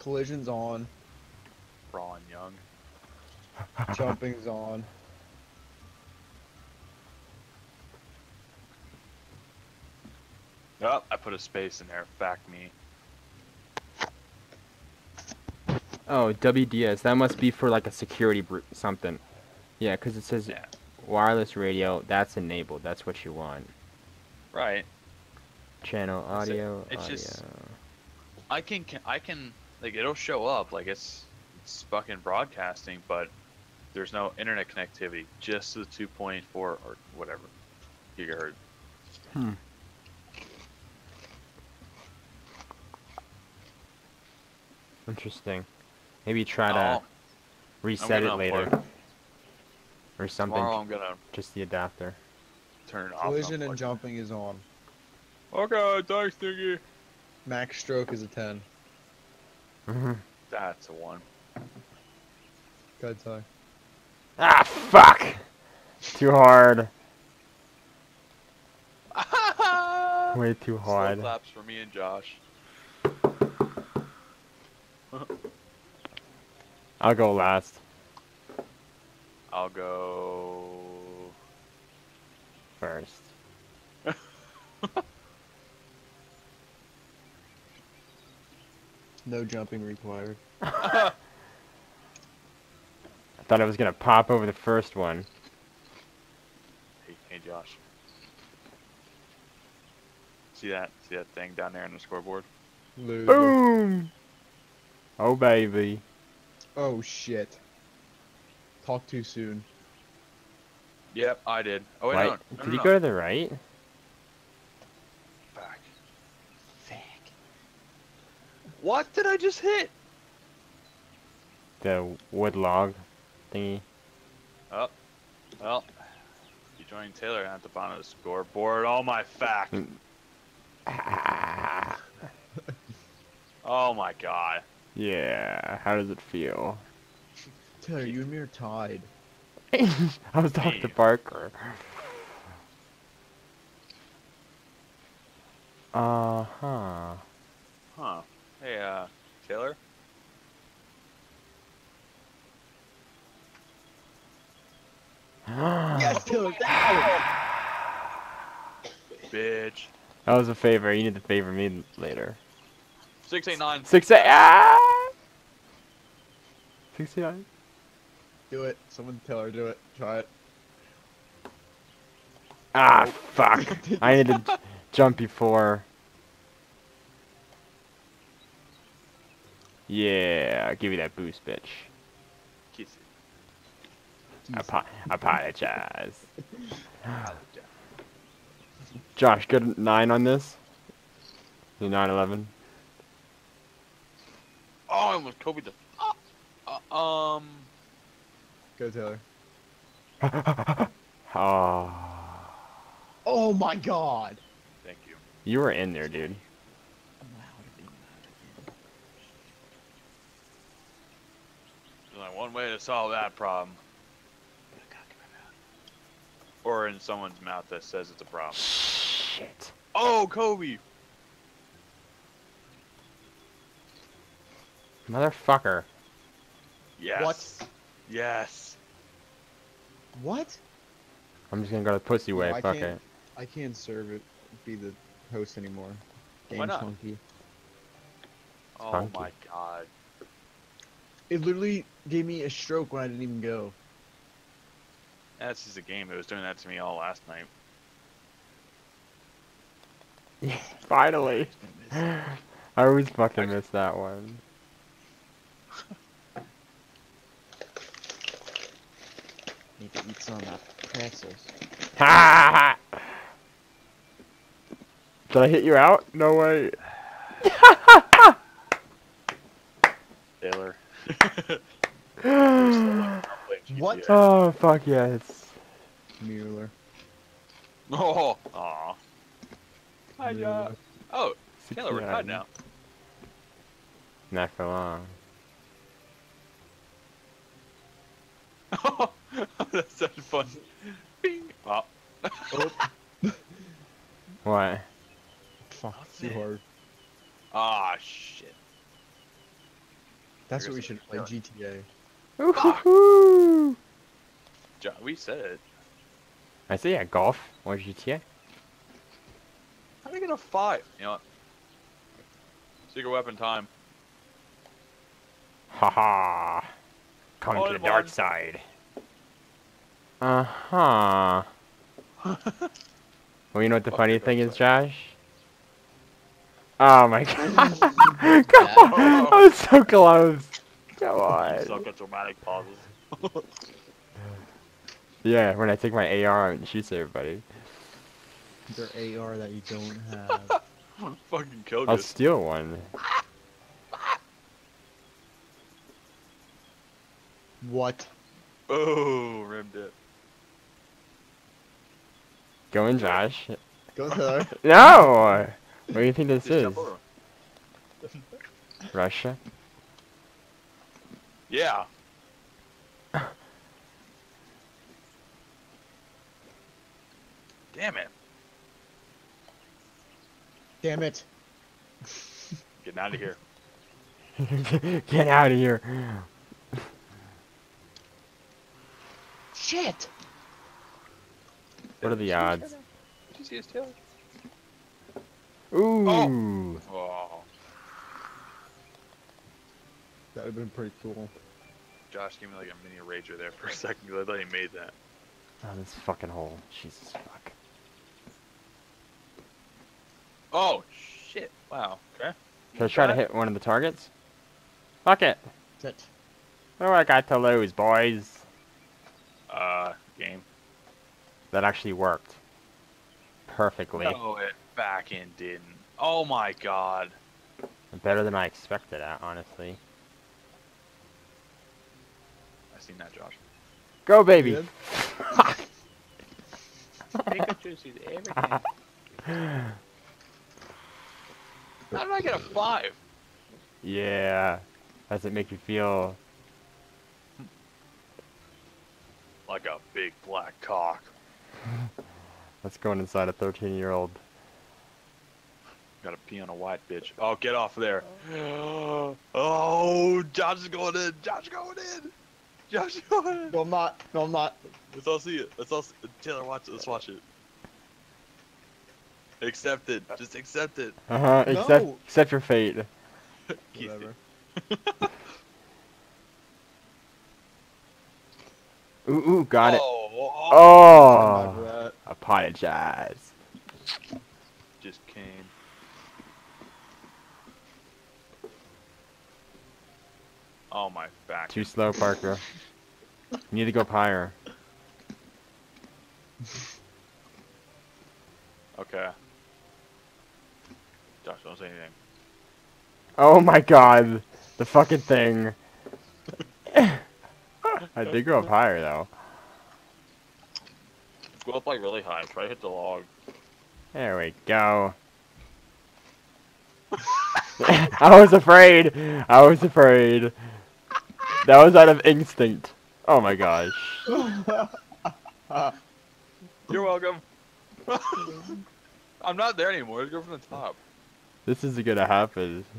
Collision's on. Raw N Young. Jumping's on. Oh, I put a space in there. Fact me. Oh, WDS. That must be for like a security br- something. Yeah, because it says Yeah. wireless radio. That's enabled. That's what you want. Right. Channel That's it. audio. It's audio. just- I can, can I can like it'll show up like it's it's fucking broadcasting, but there's no internet connectivity. Just the 2.4 or whatever gigahertz. Hmm. Interesting. Maybe try to Oh, reset it gonna later unplug. or something. tomorrow I'm gonna Just the adapter. turn it off. Collision and unplug jumping is on. Okay, thanks, Diggy. Max stroke is a 10. Mhm. That's a one. Good tie. Ah, fuck! Too hard. Way too Slow hard. claps for me and Josh. I'll go last. I'll go. First. No jumping required. I thought I was gonna pop over the first one. Hey, hey, Josh. See that? See that thing down there on the scoreboard? Loser. Boom! Oh baby. Oh shit. Talk too soon. Yep, I did. Oh wait, right? no, no, Did no, you go to the right? What did I just hit? The wood log thingy. Oh, well, you joined Taylor at the bottom of the scoreboard. Oh my fact. Mm. Oh my god. yeah. How does it feel? Taylor, you and me are tied. I was talking to Parker. Uh huh. Huh. Hey, Taylor? Yes, Taylor. That Bitch. That was a favor. You need to favor me later. 689. Six eight. Ah! Sixty nine. Do it. Someone tell her do it. Try it. Ah, fuck. I need to jump before. Yeah, give me that boost, bitch. Kiss it. Apo- apologize. Apologize. Josh, good nine on this. The 911. Oh, I almost Kobe the. Uh, uh, um. Go, Taylor. oh, Oh my god. Thank you. you were in there, dude. There's only one way to solve that problem. Or in someone's mouth that says it's a problem. Shit. Oh, Kobe! Motherfucker. Yes. What? Yes. What? I'm just gonna go the pussy way. No, I Fuck can't- it. I can't serve it. Be the host anymore. Why not? chunky. Oh funky. my god. It literally gave me a stroke when I didn't even go. That's just a game. It was doing that to me all last night. Finally. I always fucking miss that one. Need to eat some of that pretzels. Ha! Did I hit you out? No way. Taylor. What? oh fuck yes. Mueller. Oh. Aw. Hi, Mueller. Oh, Taylor, we're tied now. Not for long. That's such fun. Bing. Oh. What? Fuck, too it? hard. Ah, shit. That's what we should play GTA. Ooh, hoo, hoo. We said it. I say yeah, golf or GTA. How do I get a five? You know what? Secret weapon time. Haha. Come Oh, to the I'm dark on. side. Uh huh. Well, you know what the Fuck funny thing is. Josh? Oh my god. Come on. I was so close. Come on. Suck at dramatic pauses. Yeah, when I take my AR out and shoots everybody. Their AR that you don't have. Fucking killed I'll you. steal one. what? Oh, rimmed it. Go in, Josh. Go there. No! What do you think this is? Russia? Yeah. Damn it. Damn it. Getting out of here. Get out of here. Shit. What are the odds? Did you see his tail? Ooh. Oh. That would have been pretty cool. Josh gave me like a mini rager there for a second because I thought he made that. Oh, this fucking hole. Jesus fuck. Oh, shit. Wow. Okay. Should I try to hit one of the targets? Fuck it. Shit. What do I got to lose, boys? Uh, game. That actually worked. Perfectly. No, it fucking didn't. Oh my god. Better than I expected, uh, honestly. I seen that, Josh. Go, baby! Pikachu sees everything. How did I get a five? yeah. Does it make you feel... Like a big black cock. That's going inside a 13-year-old. Gotta pee on a white bitch. Oh, get off there. Oh, Josh is going in. Josh is going in. Josh is going in. No, I'm not. No, I'm not. Let's all see it. Let's all see it. Taylor, watch it. Let's watch it. Accept it. Just accept it. Uh-huh, accept, No. accept your fate. Whatever. Ooh, ooh, got it. Oh, oh, Oh! Remember that. Apologize. Just came. Oh my back. Too slow, Parker. You need to go up higher. Okay. Josh, don't say anything. Oh my god! The fucking thing. I did go up higher, though. Go up like really high. Try to hit the log. There we go. I was afraid. I was afraid. That was out of instinct. Oh my gosh. You're welcome. I'm not there anymore. Let's go from the top. This isn't gonna happen.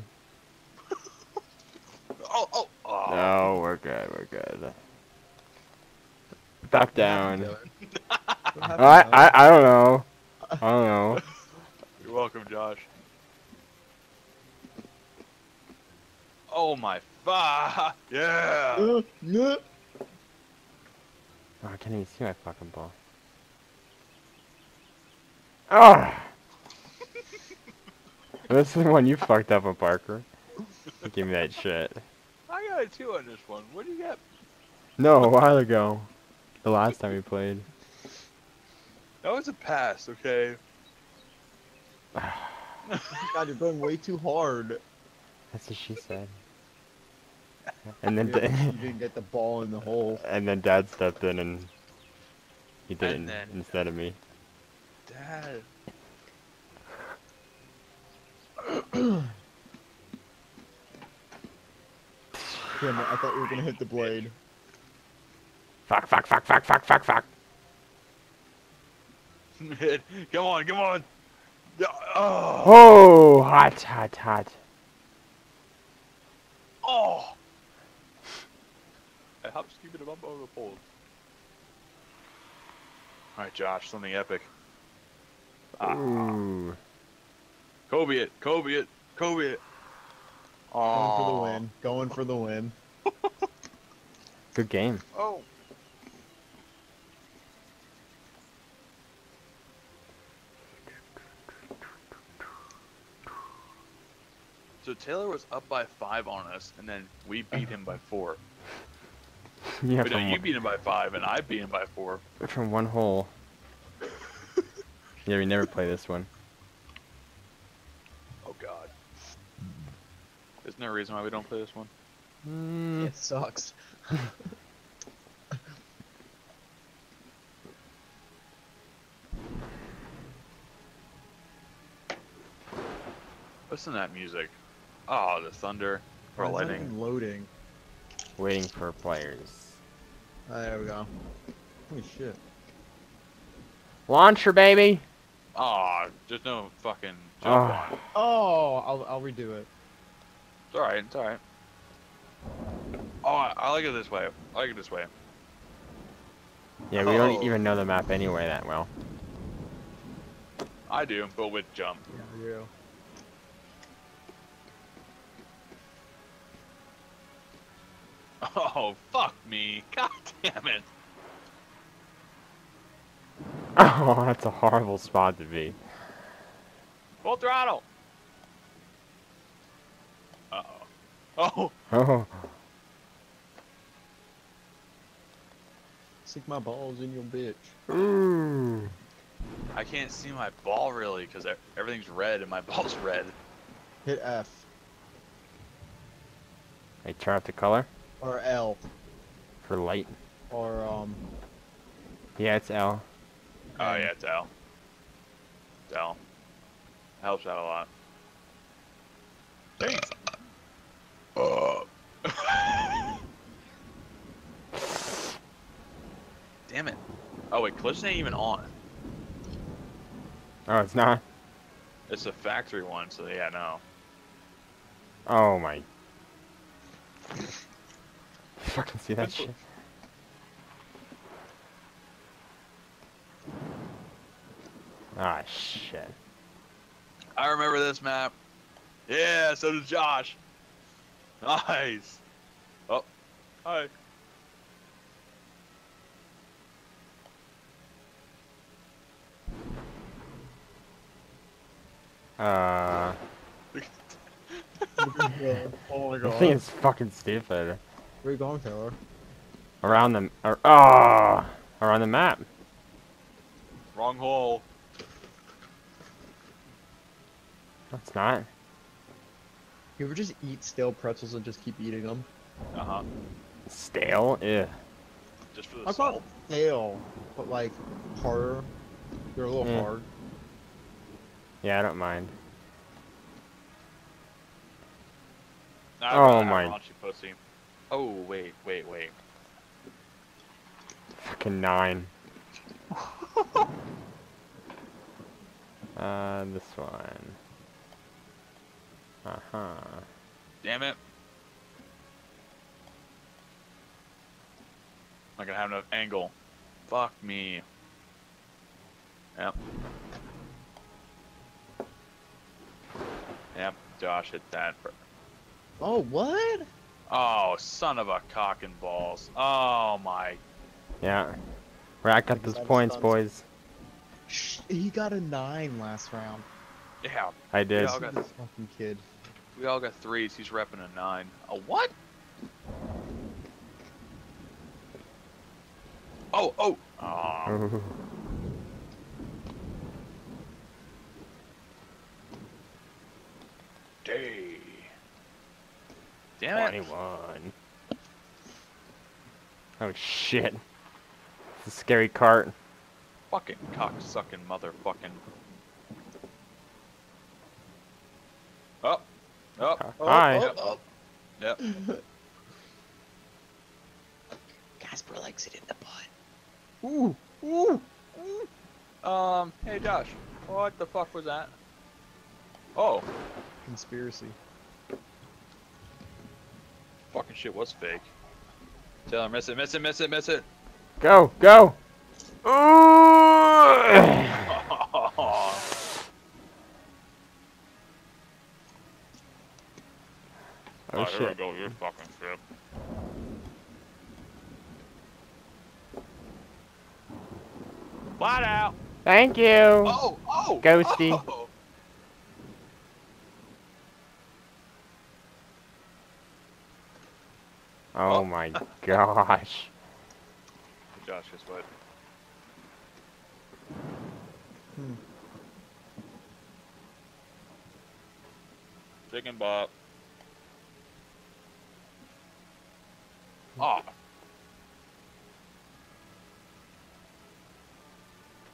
Oh, oh, oh. No, we're good. We're good. Back down. I, I I don't know. I don't know. You're welcome, Josh. Oh my fa! Yeah! Uh, no. Oh, I can't even see my fucking ball. Oh! this is the one you fucked up on Parker. Give me that shit. I got a two on this one. What do you got? No, a while ago. The last time we played. That was a pass, okay? God, you're going way too hard. That's what she said. And then, Yeah, you da- didn't get the ball in the hole. and then Dad stepped in and he did And it then- instead of me. Dad. Damn I thought you were gonna hit the blade. Fuck! Fuck! Fuck! Fuck! Fuck! Fuck! Fuck! come on, come on! Oh! Oh! Hot! Hot! Hot! oh. Hop, skip it up over the pole. All right, Josh, something epic. Ah, Ooh. Kobe it, Kobe it, Kobe it. Going for the win. Going for the win. Good game. Oh. So Taylor was up by five on us, and then we beat him by four. Yeah, Wait, no, you beat him by five, and I beat him by four. from one hole. yeah, we never play this one. Oh God. Isn't there a reason why we don't play this one? Mm, It sucks. Listen to that music. Oh, the thunder or Why lightning. Loading. waiting for players. Ah, there we go. Holy shit. Launcher, baby! Oh, there's no fucking jump Oh. Oh, I'll, I'll redo it. It's alright, it's alright. Oh, I, I like it this way. I like it this way. Yeah, we don't Oh. even know the map anyway that well. I do, but with jump. Yeah, you. Oh, fuck me. God damn it. Oh, that's a horrible spot to be. Full throttle. Uh oh. Oh, Oh, Stick my balls in your bitch. ooh. I can't see my ball really because everything's red and my ball's red. Hit F Hey, turn up the color or L for light. or um. Yeah, it's L. Oh yeah, it's L. It's L. Helps out a lot. Thanks. Oh. Damn it. Oh wait, collision ain't even on. Oh, it's not? It's a factory one, so yeah, no. Oh my. Fucking see that shit? Ah, shit. I remember this map. Yeah, so does Josh. Nice. Oh, hi. Uh, oh my the god. thing is fucking stupid. Where are you going, Taylor? Around the, or, oh, around the map. Wrong hole. That's not. You ever just eat stale pretzels and just keep eating them? Uh huh. Stale? Yeah. Just for the I salt. thought stale, but like harder. They're a little Mm. hard. Yeah, I don't mind. I'd Oh rather have my- raunchy pussy. Oh wait, wait, wait. Fucking nine. uh, this one. Uh huh. Damn it. Not gonna have enough angle. Fuck me. Yep. Yep, Josh hit that. For... Oh, what? Oh, son of a cock and balls. Oh my. Yeah. Rack up those points, stunts. boys. Shh, he got a nine last round. Yeah, I did. Yeah, Okay. This fucking kid. we all got threes. He's repping a nine. A what? Oh, oh. Oh, Ooh. Day. Damn it. 21. Oh shit. It's a scary cart. Fucking cocksucking motherfucking. Oh. Oh. Hi. Oh, oh, Yep. Casper likes it in the butt. Ooh, ooh, ooh. Um, hey Josh. What the fuck was that? Oh, Conspiracy. Fucking shit was fake. Taylor, miss it, miss it, miss it, miss it. Go, go. Oh, Oh here we shit. go, you fucking shit. Flat out. Thank you. Oh, oh. Ghosty. Oh my gosh. Josh, guess what? Hmm. Chicken bop. Oh.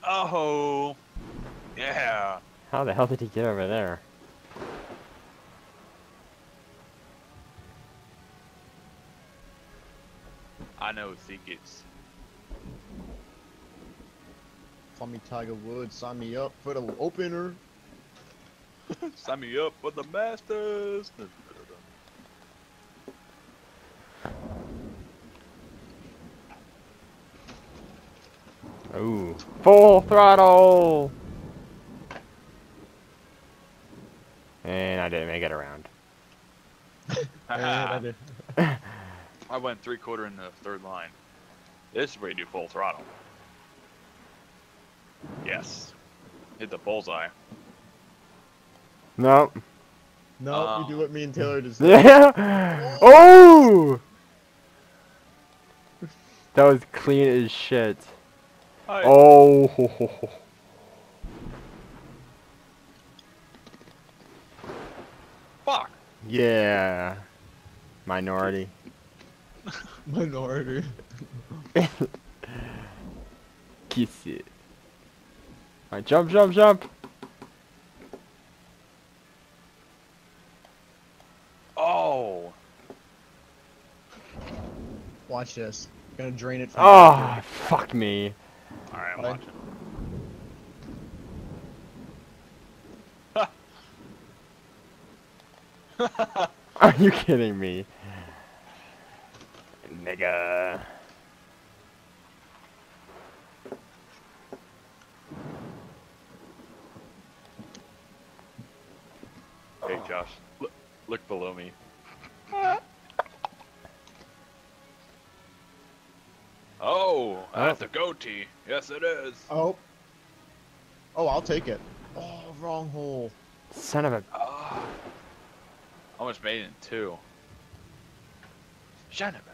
Oh. Yeah. How the hell did he get over there? I know tickets. Call me Tiger Woods. Sign me up for the opener. Sign me up for the Masters. Ooh. Full throttle! And I didn't make it around. And I went three quarter in the third line. This is where you do full throttle. Yes. Hit the bullseye. Nope. No, Oh. Uh. we do what me and Taylor just Yeah. Oh! That was clean as shit. Hi. Oh. Fuck. Yeah. Minority. Minority. Kiss it. Alright, jump, jump, jump. Oh. Watch this. Gonna drain it from Oh, fuck me. Alright, I'm watching. Are you kidding me? Nigga. Hey, Josh. Look, look below me. Oh, that's a goatee. Yes, it is. Oh. Oh, I'll take it. Oh, wrong hole. Son of a. Ah. Almost made it in two. Shut up.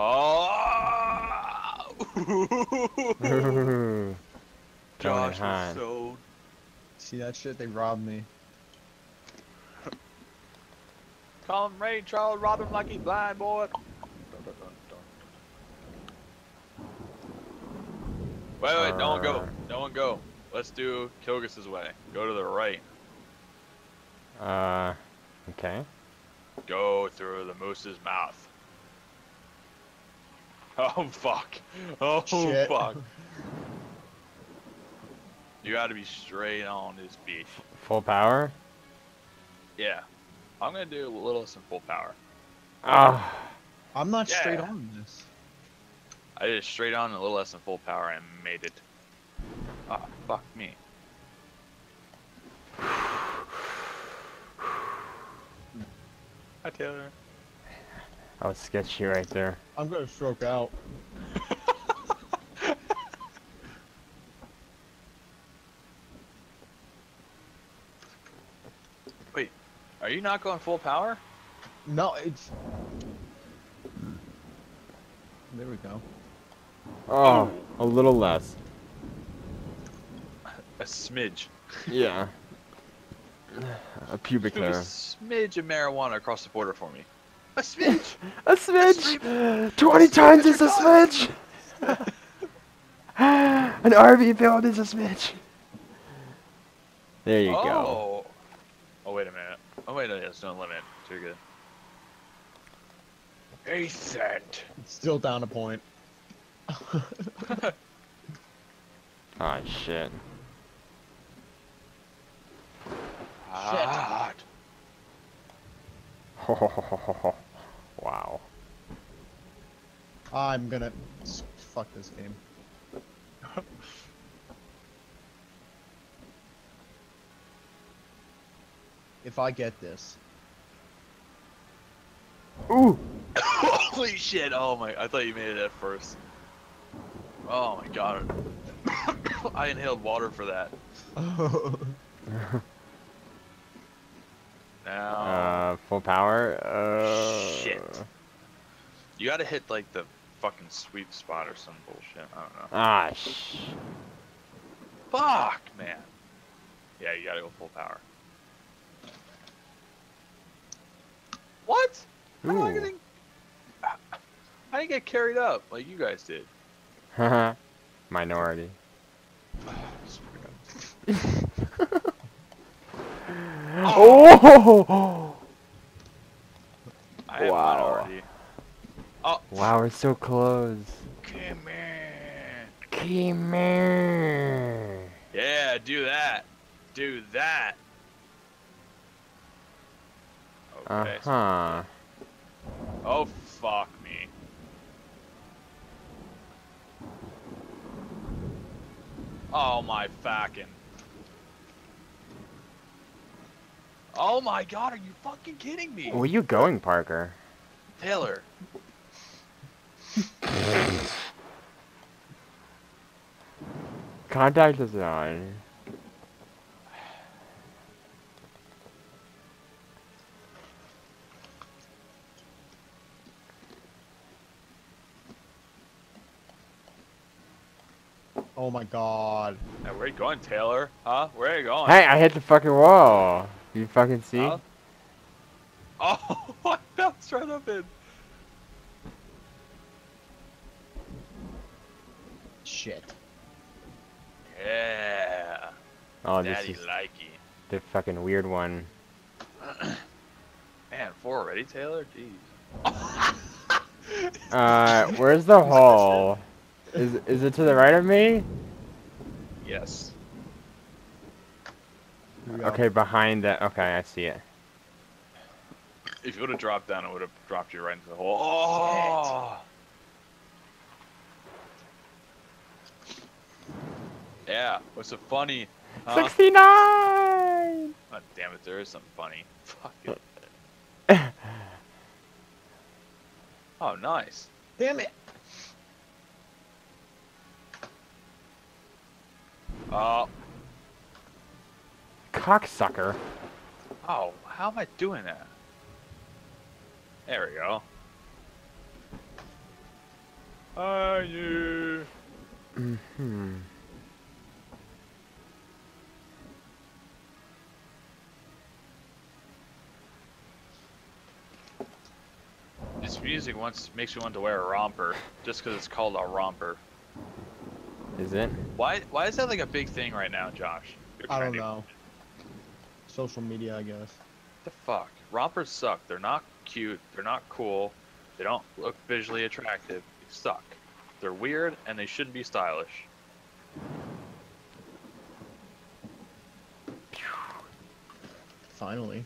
Oh! Throwing it Josh high. was so. See that shit? They robbed me. Call him Ray Charles, rob him like he's blind, boy. Wait, wait, don't go. Don't go. Let's do Kilgus's way. Go to the right. Uh, okay. Go through the moose's mouth. Oh fuck. Oh Shit. fuck. You gotta be straight on this bitch. Full power? Yeah. I'm gonna do a little less than full power. Ah. I'm not straight on this. I did straight on a little less than full power and made it. Ah, fuck me. Hi Taylor. That was sketchy right there. I'm gonna stroke out. Wait, are you not going full power? No, it's. There we go. Oh, a little less. A smidge. Yeah. A pubic Do a hair. smidge of marijuana across the border for me. A smidge. A smidge! 20 times is a smidge! An RV build is a smidge. There you go. oh. Oh wait a minute. Oh wait, no, it's no limit. Too good. A cent. Still down a point. Ah, oh shit. Hot. Wow. I'm gonna fuck this game. if I get this, Ooh! Holy shit! Oh my! I thought you made it at first. Oh my god! I inhaled water for that. Now Uh, full power? Uh... Shit. You gotta hit like the fucking sweet spot or some bullshit. I don't know. Ah, sh... Fuck, man. Yeah, you gotta go full power. What? How am I getting? I didn't get carried up like you guys did. Haha. Minority. Oh! I am Wow. minority. Oh, Wow, we're so close. come here. Come here. Yeah, do that. Do that. Okay. Uh-huh. Oh, fuck me. Oh my fucking. Oh my god, are you fucking kidding me? Where you going, Parker? Taylor. Contact is on. oh my god. Hey, where you going, Taylor? Huh? Where are you going? Hey, I hit the fucking wall. You fucking see? Huh? Oh, I bounced right up in. Shit. Yeah. Oh, this Daddy is likey. the fucking weird one. Man, four already, Taylor? Jeez. Uh, where's the hole? Is is it to the right of me? Yes. Here we go. Okay, behind that. Okay, I see it. If you would have dropped down, it would have dropped you right into the hole. Oh! Yeah, what's so funny? Huh? 69! Oh, damn it, there is something funny. Fuck it. Oh, nice. Damn it. Oh, Cocksucker. oh, how am I doing that? There we go. Are you? Hmm. This music once makes me want to wear a romper, just because it's called a romper. Is it? Why? Why is that like a big thing right now, Josh? I don't trending. know. Social media, I guess. the fuck? Rompers suck. They're not cute. They're not cool. They don't look visually attractive. They suck. They're weird and they shouldn't be stylish. Finally.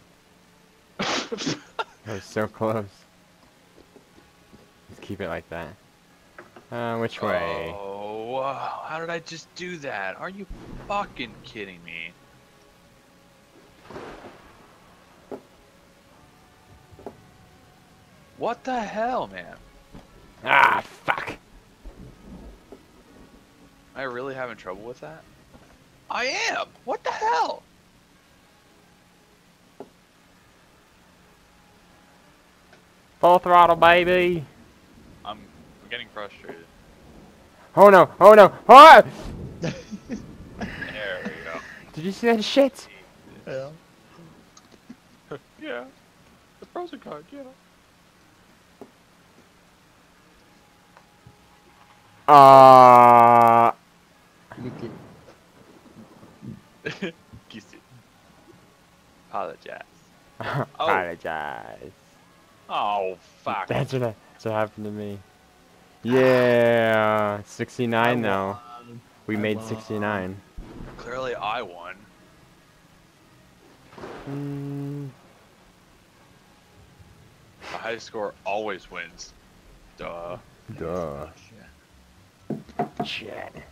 That was so close. Keep it like that. Uh, which way? Oh. How did I just do that? Are you fucking kidding me? What the hell, man? Ah, fuck. Am I really having trouble with that? I am! What the hell? Full throttle, baby. I'm, I'm getting frustrated. Oh no, oh no, ah! There we go. Did you see that shit? Yeah. Yeah. The pros and card, yeah. Uh, Look it. Kiss it. Apologize. apologize. Oh, fuck. That's what, that's what happened to me. Yeah, 69 now. won. We I made won. 69. Clearly, I won. Mm, I high score always wins. Duh. Duh. Shit. Shit.